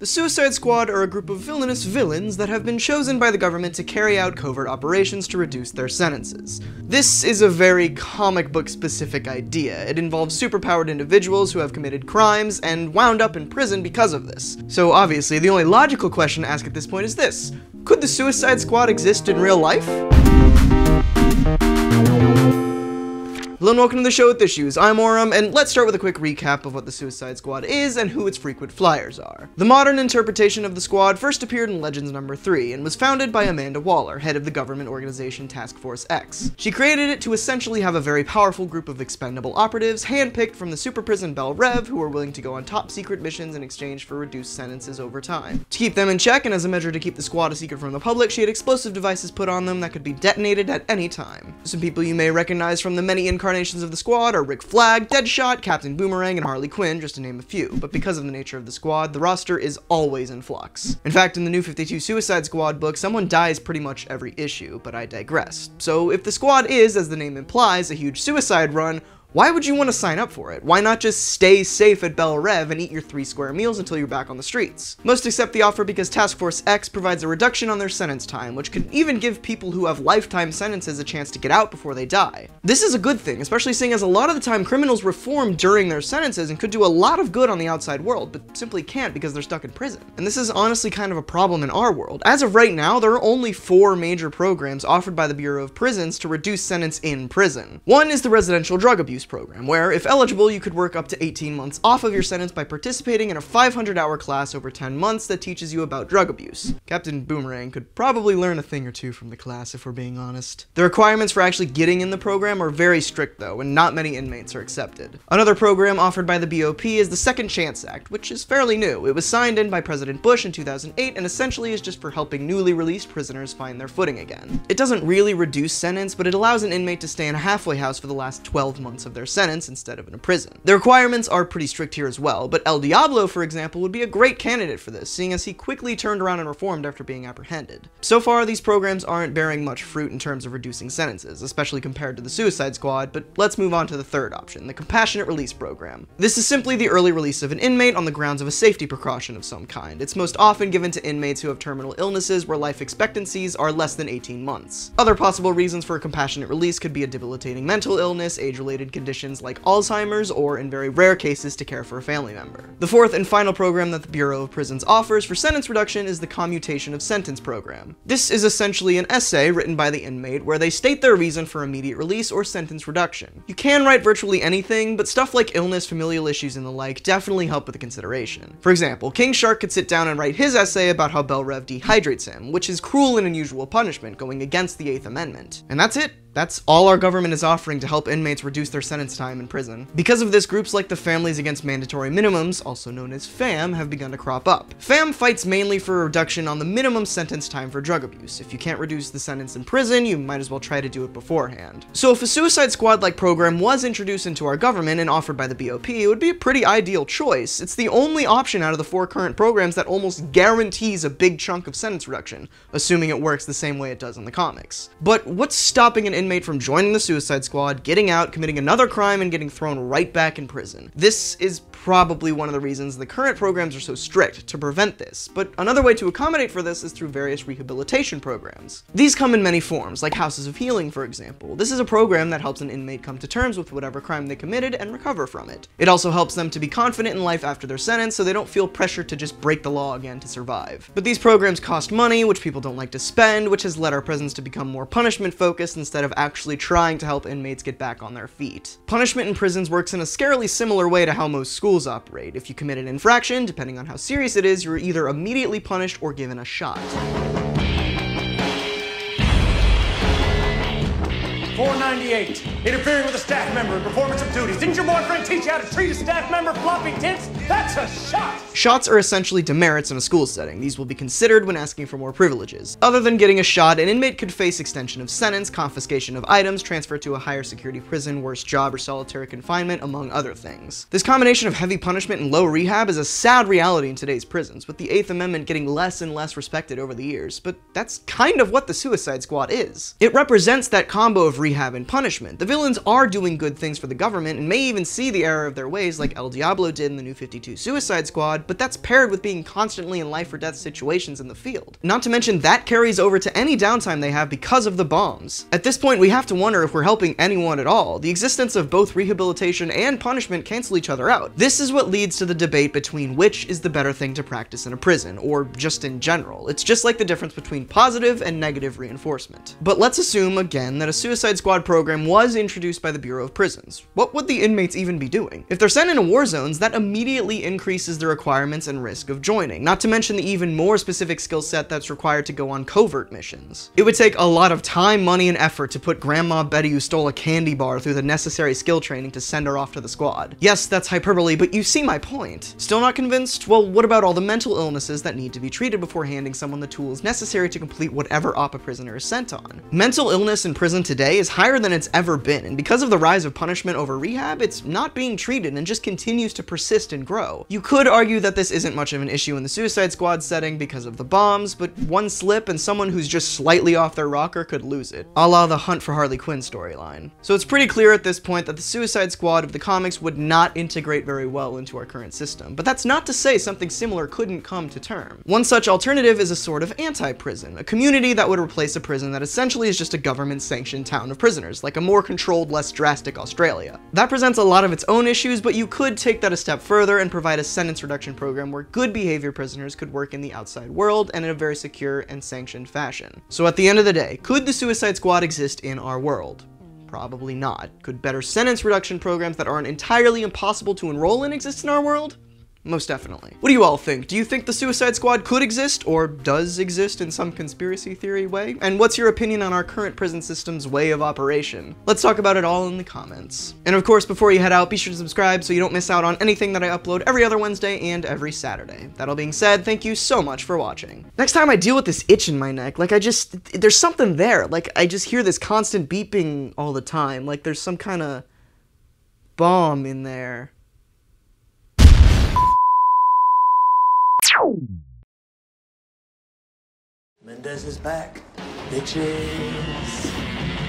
The Suicide Squad are a group of villainous villains that have been chosen by the government to carry out covert operations to reduce their sentences. This is a very comic book specific idea. It involves superpowered individuals who have committed crimes and wound up in prison because of this. So obviously, the only logical question to ask at this point is this. Could the Suicide Squad exist in real life? Hello and welcome to the show with issues. I'm Auram, and let's start with a quick recap of what the Suicide Squad is and who its frequent flyers are. The modern interpretation of the squad first appeared in Legends number 3 and was founded by Amanda Waller, head of the government organization Task Force X. She created it to essentially have a very powerful group of expendable operatives handpicked from the super prison Belle Reve who were willing to go on top secret missions in exchange for reduced sentences over time. To keep them in check and as a measure to keep the squad a secret from the public, she had explosive devices put on them that could be detonated at any time. Some people you may recognize from the many incarnations incarnations of the squad are Rick Flag, Deadshot, Captain Boomerang, and Harley Quinn, just to name a few, but because of the nature of the squad, the roster is always in flux. In fact, in the new 52 Suicide Squad book, someone dies pretty much every issue, but I digress. So if the squad is, as the name implies, a huge suicide run, why would you want to sign up for it? Why not just stay safe at Belle Reve and eat your three square meals until you're back on the streets? Most accept the offer because Task Force X provides a reduction on their sentence time, which could even give people who have lifetime sentences a chance to get out before they die. This is a good thing, especially seeing as a lot of the time criminals reform during their sentences and could do a lot of good on the outside world, but simply can't because they're stuck in prison. And this is honestly kind of a problem in our world. As of right now, there are only four major programs offered by the Bureau of Prisons to reduce sentence in prison. One is the residential drug abuse program, where, if eligible, you could work up to 18 months off of your sentence by participating in a 500 hour class over 10 months that teaches you about drug abuse. Captain Boomerang could probably learn a thing or two from the class if we're being honest. The requirements for actually getting in the program are very strict though, and not many inmates are accepted. Another program offered by the BOP is the Second Chance Act, which is fairly new. It was signed in by President Bush in 2008 and essentially is just for helping newly released prisoners find their footing again. It doesn't really reduce sentence, but it allows an inmate to stay in a halfway house for the last 12 months of their sentence instead of in a prison. The requirements are pretty strict here as well, but El Diablo, for example, would be a great candidate for this, seeing as he quickly turned around and reformed after being apprehended. So far, these programs aren't bearing much fruit in terms of reducing sentences, especially compared to the Suicide Squad, but let's move on to the third option, the Compassionate Release Program. This is simply the early release of an inmate on the grounds of a safety precaution of some kind. It's most often given to inmates who have terminal illnesses where life expectancies are less than 18 months. Other possible reasons for a compassionate release could be a debilitating mental illness, age-related conditions like Alzheimer's, or in very rare cases to care for a family member. The fourth and final program that the Bureau of Prisons offers for sentence reduction is the Commutation of Sentence Program. This is essentially an essay written by the inmate where they state their reason for immediate release or sentence reduction. You can write virtually anything, but stuff like illness, familial issues, and the like definitely help with the consideration. For example, King Shark could sit down and write his essay about how Belle Reve dehydrates him, which is cruel and unusual punishment going against the Eighth Amendment. And that's it. That's all our government is offering to help inmates reduce their sentence time in prison. Because of this, groups like the Families Against Mandatory Minimums, also known as FAM, have begun to crop up. FAM fights mainly for a reduction on the minimum sentence time for drug abuse. If you can't reduce the sentence in prison, you might as well try to do it beforehand. So if a Suicide Squad-like program was introduced into our government and offered by the BOP, it would be a pretty ideal choice. It's the only option out of the four current programs that almost guarantees a big chunk of sentence reduction, assuming it works the same way it does in the comics. But what's stopping an inmate from joining the Suicide Squad, getting out, committing another crime, and getting thrown right back in prison. This is probably one of the reasons the current programs are so strict to prevent this, but another way to accommodate for this is through various rehabilitation programs. These come in many forms, like Houses of Healing, for example. This is a program that helps an inmate come to terms with whatever crime they committed and recover from it. It also helps them to be confident in life after their sentence so they don't feel pressure to just break the law again to survive. But these programs cost money, which people don't like to spend, which has led our prisons to become more punishment focused instead of actually trying to help inmates get back on their feet. Punishment in prisons works in a scarily similar way to how most schools operate. If you commit an infraction, depending on how serious it is, you're either immediately punished or given a shot. 498. Interfering with a staff member in performance of duties. Didn't your boyfriend teach you how to treat a staff member floppy tits? That's a shot! Shots are essentially demerits in a school setting. These will be considered when asking for more privileges. Other than getting a shot, an inmate could face extension of sentence, confiscation of items, transfer to a higher security prison, worse job, or solitary confinement, among other things. This combination of heavy punishment and low rehab is a sad reality in today's prisons, with the Eighth Amendment getting less and less respected over the years, but that's kind of what the Suicide Squad is. It represents that combo of rehab rehab in punishment. The villains are doing good things for the government and may even see the error of their ways like El Diablo did in the new 52 Suicide Squad, but that's paired with being constantly in life or death situations in the field. Not to mention that carries over to any downtime they have because of the bombs. At this point, we have to wonder if we're helping anyone at all. The existence of both rehabilitation and punishment cancel each other out. This is what leads to the debate between which is the better thing to practice in a prison, or just in general. It's just like the difference between positive and negative reinforcement. But let's assume, again, that a Suicide Squad program was introduced by the Bureau of Prisons. What would the inmates even be doing? If they're sent into war zones, that immediately increases the requirements and risk of joining, not to mention the even more specific skill set that's required to go on covert missions. It would take a lot of time, money, and effort to put Grandma Betty who stole a candy bar through the necessary skill training to send her off to the squad. Yes, that's hyperbole, but you see my point. Still not convinced? Well, what about all the mental illnesses that need to be treated before handing someone the tools necessary to complete whatever op a prisoner is sent on? Mental illness in prison today is higher than it's ever been, and because of the rise of punishment over rehab, it's not being treated and just continues to persist and grow. You could argue that this isn't much of an issue in the Suicide Squad setting because of the bombs, but one slip and someone who's just slightly off their rocker could lose it, a la the Hunt for Harley Quinn storyline. So it's pretty clear at this point that the Suicide Squad of the comics would not integrate very well into our current system, but that's not to say something similar couldn't come to term. One such alternative is a sort of anti-prison, a community that would replace a prison that essentially is just a government-sanctioned town of prisoners, like a more controlled, less drastic Australia. That presents a lot of its own issues, but you could take that a step further and provide a sentence reduction program where good behavior prisoners could work in the outside world and in a very secure and sanctioned fashion. So at the end of the day, could the Suicide Squad exist in our world? Probably not. Could better sentence reduction programs that aren't entirely impossible to enroll in exist in our world? Most definitely. What do you all think? Do you think the Suicide Squad could exist, or does exist in some conspiracy theory way? And what's your opinion on our current prison system's way of operation? Let's talk about it all in the comments. And of course, before you head out, be sure to subscribe so you don't miss out on anything that I upload every other Wednesday and every Saturday. That all being said, thank you so much for watching. Next time I deal with this itch in my neck, like I just, there's something there. Like I just hear this constant beeping all the time. Like there's some kind of bomb in there. Mendez is back, bitches.